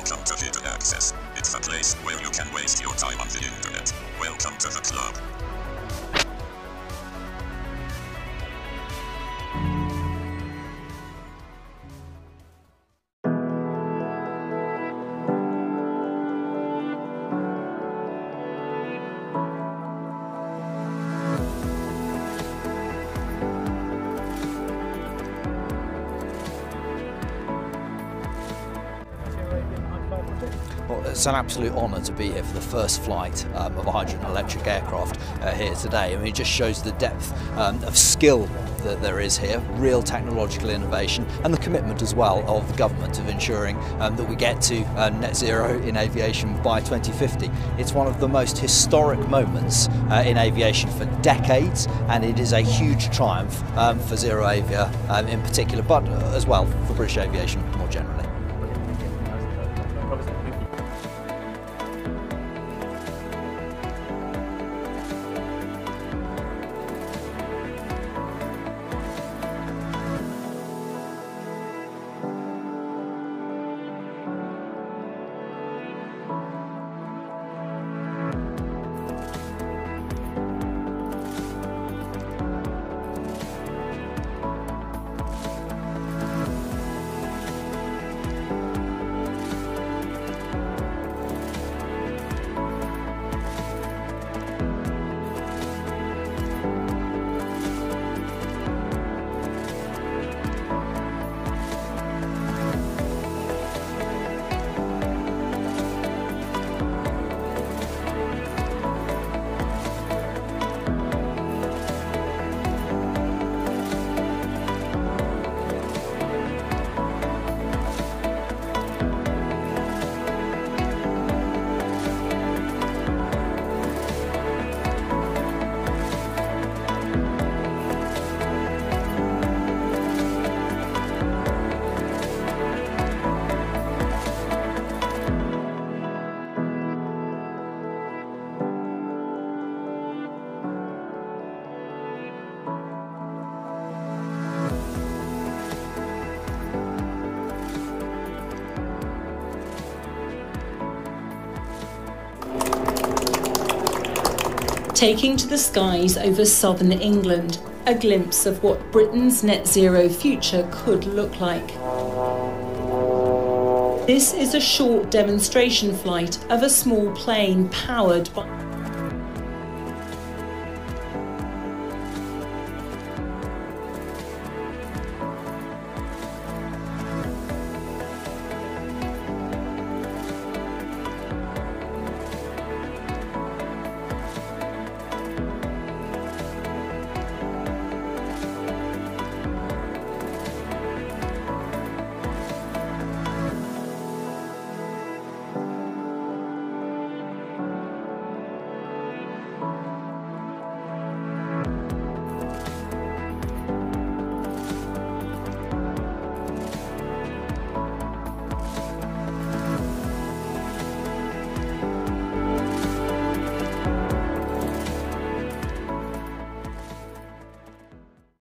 Welcome to Hidden Access. It's a place where you can waste your time on the internet. Welcome to the club. Well, it's an absolute honour to be here for the first flight um, of a hydrogen electric aircraft uh, here today. I mean, it just shows the depth um, of skill that there is here, real technological innovation, and the commitment as well of the government of ensuring um, that we get to uh, net zero in aviation by 2050. It's one of the most historic moments uh, in aviation for decades, and it is a huge triumph um, for ZeroAvia um, in particular, but uh, as well for British aviation more generally. Taking to the skies over southern England, a glimpse of what Britain's net zero future could look like. This is a short demonstration flight of a small plane powered by